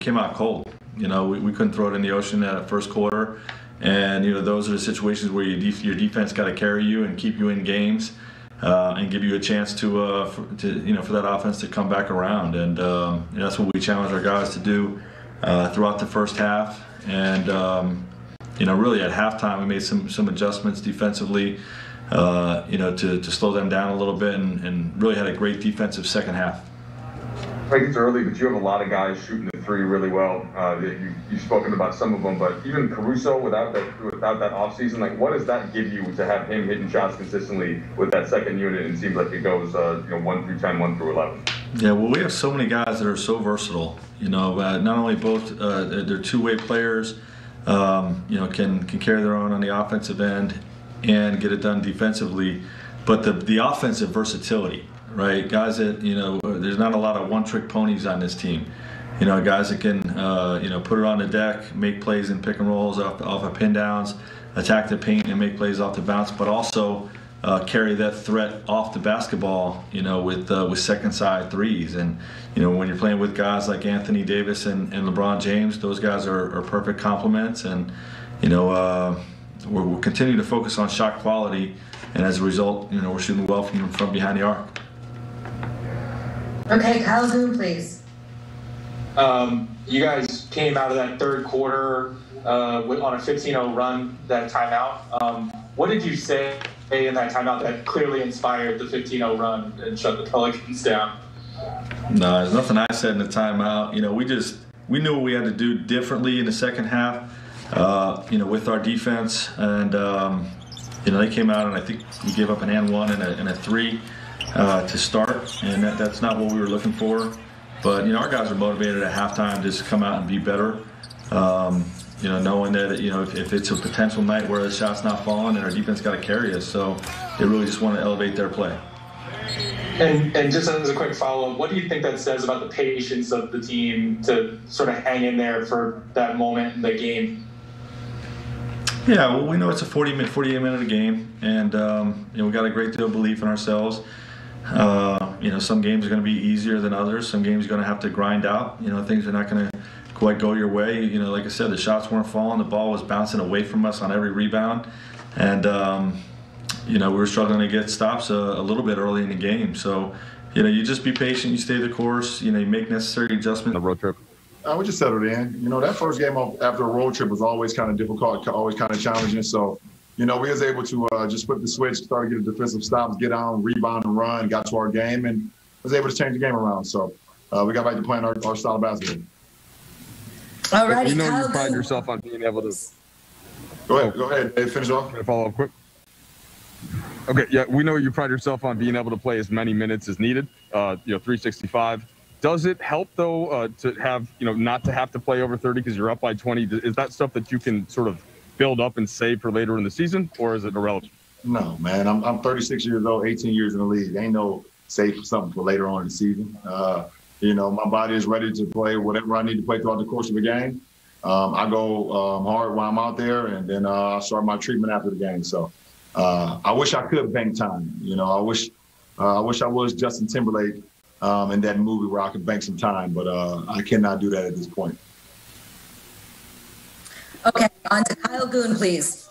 came out cold. You know, we, we couldn't throw it in the ocean at first quarter. And, you know, those are the situations where your, def- your defense got to carry you and keep you in games. Uh, and give you a chance to, uh, for, to, you know, for that offense to come back around, and um, you know, that's what we challenge our guys to do uh, throughout the first half. And um, you know, really at halftime, we made some some adjustments defensively, uh, you know, to, to slow them down a little bit, and, and really had a great defensive second half. I it's early, but you have a lot of guys shooting the three really well. Uh, you, you've spoken about some of them, but even Caruso without that without that offseason, like what does that give you to have him hitting shots consistently with that second unit? It seems like it goes uh, you know one through 10, 1 through eleven. Yeah, well, we have so many guys that are so versatile. You know, uh, not only both uh, they're two-way players. Um, you know, can can carry their own on the offensive end and get it done defensively, but the the offensive versatility right? Guys that you know, there's not a lot of one-trick ponies on this team. You know, guys that can uh, you know put it on the deck, make plays in pick and rolls off off of pin downs, attack the paint and make plays off the bounce, but also uh, carry that threat off the basketball. You know, with uh, with second side threes, and you know when you're playing with guys like Anthony Davis and, and LeBron James, those guys are, are perfect complements, and you know uh, we're, we're continuing to focus on shot quality, and as a result, you know we're shooting well from from behind the arc. Okay, Kyle Zoom, please. Um, you guys came out of that third quarter uh, on a 15-0 run, that timeout. Um, what did you say in that timeout that clearly inspired the 15-0 run and shut the Pelicans down? No, there's nothing I said in the timeout. You know, we just we knew what we had to do differently in the second half. Uh, you know, with our defense, and um, you know they came out and I think we gave up an and one and a, and a three uh, to start, and that, that's not what we were looking for. But you know, our guys are motivated at halftime just to come out and be better. Um, you know, knowing that you know if, if, it's a potential night where the shot's not falling and our defense got to carry us, so they really just want to elevate their play. And, and just as a quick follow up, what do you think that says about the patience of the team to sort of hang in there for that moment in the game? Yeah, well, we know it's a 40 minute, 48 minute game, and um, you know we got a great deal of belief in ourselves. Uh, you know, some games are going to be easier than others. Some games are going to have to grind out. You know, things are not going to quite go your way. You know, like I said, the shots weren't falling. The ball was bouncing away from us on every rebound, and um, you know we were struggling to get stops a, a, little bit early in the game. So, you know, you just be patient. You stay the course. You know, you make necessary adjustments. The road trip. I would just settled in. You know, that first game after a road trip was always kind of difficult, always kind of challenging. So you know, we was able to uh, just flip the switch, start to get a defensive stops, get on, rebound, and run, got to our game, and was able to change the game around. So uh, we got back to playing our, our style of basketball. All right, you know you pride yourself on being able to. Go ahead, go ahead, Dave. Finish off. Can I follow up quick? Okay, yeah, we know you pride yourself on being able to play as many minutes as needed. Uh, you know, 365. Does it help though uh, to have you know not to have to play over 30 because you're up by 20? Is that stuff that you can sort of build up and save for later in the season, or is it irrelevant? No, man. I'm, I'm 36 years old, 18 years in the league. Ain't no save for something for later on in the season. Uh, you know, my body is ready to play whatever I need to play throughout the course of the game. Um, I go um, hard while I'm out there, and then uh, I start my treatment after the game. So uh, I wish I could bank time. You know, I wish uh, I wish I was Justin Timberlake um, in that movie where I could bank some time, but uh, I cannot do that at this point. Okay, on to Kyle Goon, please.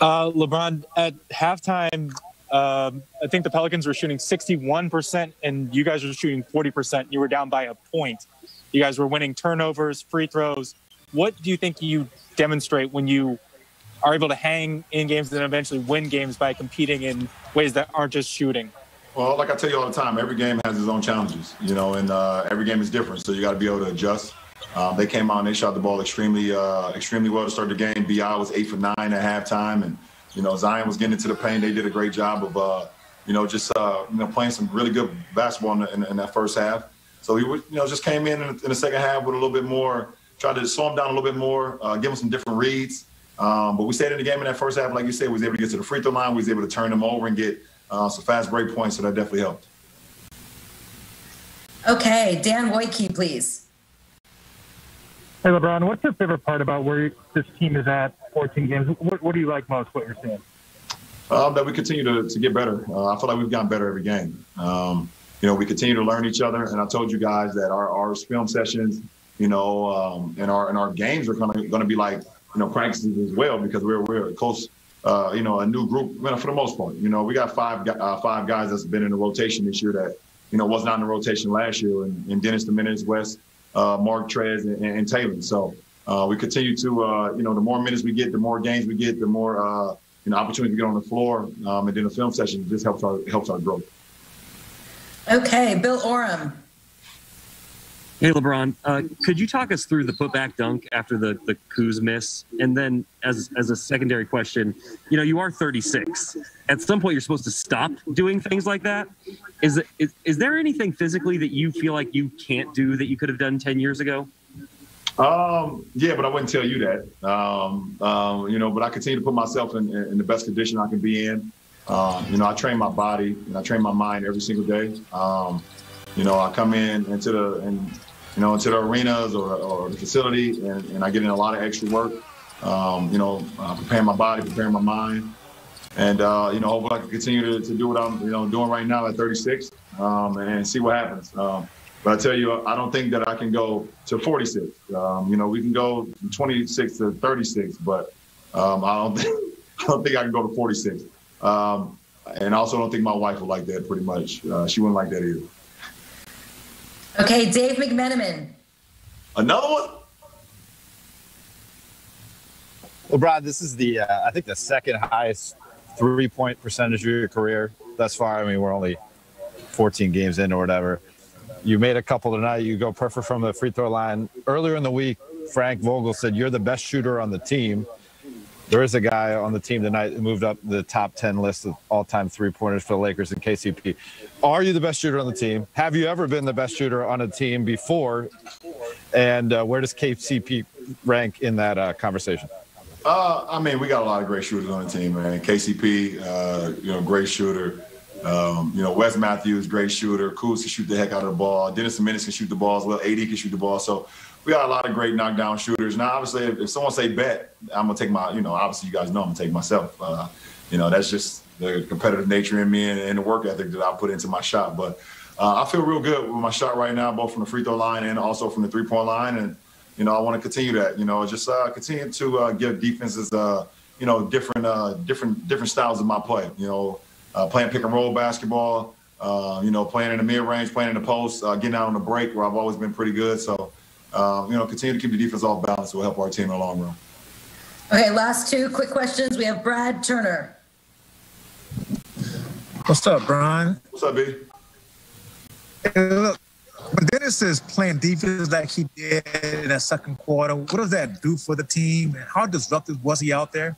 Uh, LeBron, at halftime, um, I think the Pelicans were shooting 61%, and you guys were shooting 40%. You were down by a point. You guys were winning turnovers, free throws. What do you think you demonstrate when you are able to hang in games and eventually win games by competing in ways that aren't just shooting? Well, like I tell you all the time, every game has its own challenges, you know, and uh, every game is different. So you got to be able to adjust. Um, they came out and they shot the ball extremely, uh, extremely well to start the game. Bi was eight for nine at halftime, and you know Zion was getting into the paint. They did a great job of, uh, you know, just uh, you know playing some really good basketball in, in, in, that first half. So he, you know, just came in, in in the second half with a little bit more, tried to slow them down a little bit more, uh, give them some different reads. Um, but we stayed in the game in that first half, like you said, we was able to get to the free throw line. We was able to turn them over and get uh, some fast break points, so that definitely helped. Okay, Dan Wojcicki, please. Hey, LeBron, what's your favorite part about where this team is at 14 games? What, what do you like most, what you're seeing? Um, that we continue to, to get better. Uh, I feel like we've gotten better every game. Um, you know, we continue to learn each other. And I told you guys that our, our film sessions, you know, um, and our and our games are kind going to be like you know practices as well because we're we're close, uh, you know, a new group you know, for the most part. You know, we got five uh, five guys that's been in the rotation this year that you know was not in the rotation last year, and, and Dennis Dominguez, Wes, uh, Mark Trez, and, and Taylor. So uh, we continue to, uh, you know, the more minutes we get, the more games we get, the more uh, you know opportunities we get on the floor, um, and then the film session just helps our helps our growth. Okay, Bill Oram. Hey, LeBron, uh, could you talk us through the putback dunk after the the Kuz miss, and then as as a secondary question, you know, you are 36. At some point, you're supposed to stop doing things like that. Is is, is there anything physically that you feel like you can't do that you could have done 10 years ago? Um, yeah, but I wouldn't tell you that. Um, um, you know, but I continue to put myself in, in the best condition I can be in. Um, you know, I train my body and I train my mind every single day. Um, you know, I come in into the and you know into the arenas or, or the facility and, and I get in a lot of extra work. Um, you know, uh, preparing my body, preparing my mind, and uh, you know, hopefully I can continue to, to do what I'm you know doing right now at 36 um, and see what happens. Um, but I tell you, I don't think that I can go to 46. Um, you know, we can go from 26 to 36, but um, I don't think I don't think I can go to 46. Um, and I also don't think my wife would like that. Pretty much, uh, she wouldn't like that either. Okay, Dave McMenamin. Another one. LeBron, this is the uh, I think the second highest three point percentage of your career thus far. I mean, we're only 14 games in or whatever. You made a couple tonight. You go perfect from the free throw line. Earlier in the week, Frank Vogel said you're the best shooter on the team. There is a guy on the team tonight who moved up the top 10 list of all time three pointers for the Lakers and KCP. Are you the best shooter on the team? Have you ever been the best shooter on a team before? And uh, where does KCP rank in that uh, conversation? Uh, I mean, we got a lot of great shooters on the team, man. KCP, uh, you know, great shooter. Um, you know, Wes Matthews, great shooter. Kuz can shoot the heck out of the ball. Dennis Dominguez can shoot the ball as well. AD can shoot the ball. So we got a lot of great knockdown shooters. Now, obviously, if, if someone say bet, I'm gonna take my. You know, obviously, you guys know I'm gonna take myself. Uh, you know, that's just the competitive nature in me and, and, the work ethic that I put into my shot. But uh, I feel real good with my shot right now, both from the free throw line and also from the three point line. And you know, I want to continue that. You know, just uh, continue to uh, give defenses, uh, you know, different, uh, different, different styles of my play. You know, uh, playing pick and roll basketball. Uh, you know, playing in the mid range, playing in the post, getting out on the break, where I've always been pretty good. So, Uh, you know, continue to keep the defense off balance will help our team in the long run. Okay, last two quick questions. We have Brad Turner. What's up, Brian? What's up, B? Hey, look, when Dennis is playing defense like he did in that second quarter, what does that do for the team? And how disruptive was he out there?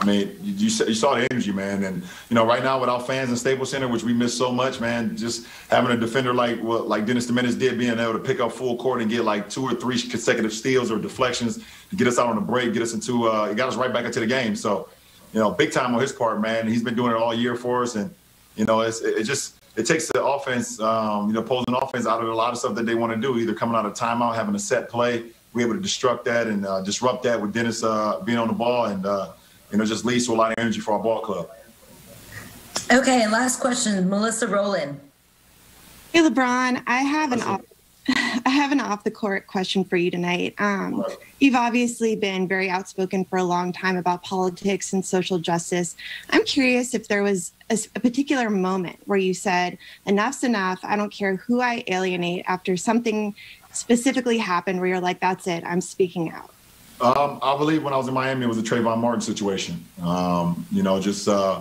I mean, you, you saw the energy, man, and you know, right now without fans in Staples Center, which we miss so much, man, just having a defender like like Dennis Dominguez did, being able to pick up full court and get like two or three consecutive steals or deflections to get us out on the break, get us into, uh, it got us right back into the game. So, you know, big time on his part, man. He's been doing it all year for us, and you know, it's it just it takes the offense, um, you know, opposing offense out of a lot of stuff that they want to do, either coming out of timeout, having a set play, we able to destruct that and uh, disrupt that with Dennis uh, being on the ball and. Uh, you know, just leads to a lot of energy for our ball club. Okay, and last question, Melissa Rohlin. Hey, LeBron, I have an off, I have an off the court question for you tonight. Um, you've obviously been very outspoken for a long time about politics and social justice. I'm curious if there was a, a particular moment where you said, "Enough's enough. I don't care who I alienate." After something specifically happened, where you're like, "That's it. I'm speaking out." Um, I believe when I was in Miami, it was a Trayvon Martin situation. Um, you know, just uh,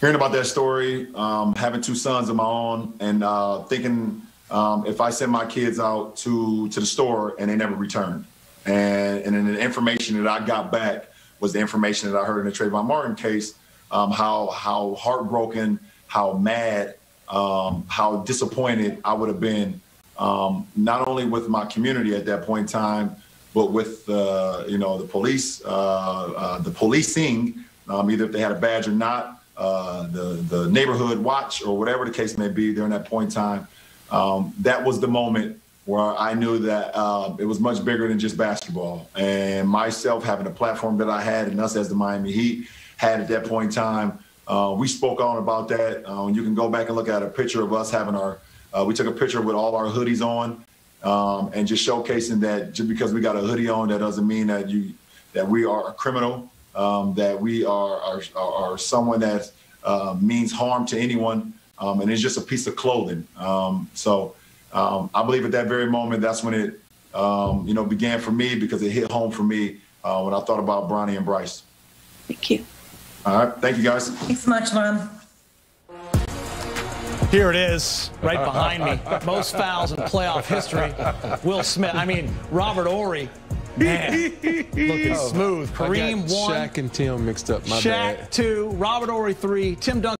hearing about that story, um, having two sons of my own, and uh, thinking um, if I send my kids out to to the store and they never returned, and and the information that I got back was the information that I heard in the Trayvon Martin case, um, how how heartbroken, how mad, um, how disappointed I would have been, not only with my community at that point in time but with uh, you know the police, uh, uh, the policing, um, either if they had a badge or not, uh, the the neighborhood watch or whatever the case may be during that point in time, um, that was the moment where I knew that uh, it was much bigger than just basketball. And myself having a platform that I had, and us as the Miami Heat had at that point in time, uh, we spoke on about that. you can go back and look at a picture of us having our. we took a picture with all our hoodies on um, and just showcasing that just because we got a hoodie on, that doesn't mean that you that we are a criminal, um, that we are are, are someone that uh, means harm to anyone, um, and it's just a piece of clothing. Um, so um, I believe at that very moment, that's when it um, you know began for me because it hit home for me uh, when I thought about Bronny and Bryce. Thank you. All right, thank you guys. Thanks so much, Mom. Here it is, right behind me. Most fouls in playoff history. Will Smith. I mean, Robert Horry. Man, looking oh, smooth. I got Kareem one. Shaq and Tim mixed up. My Shaq bad. two. Robert Horry three. Tim Duncan.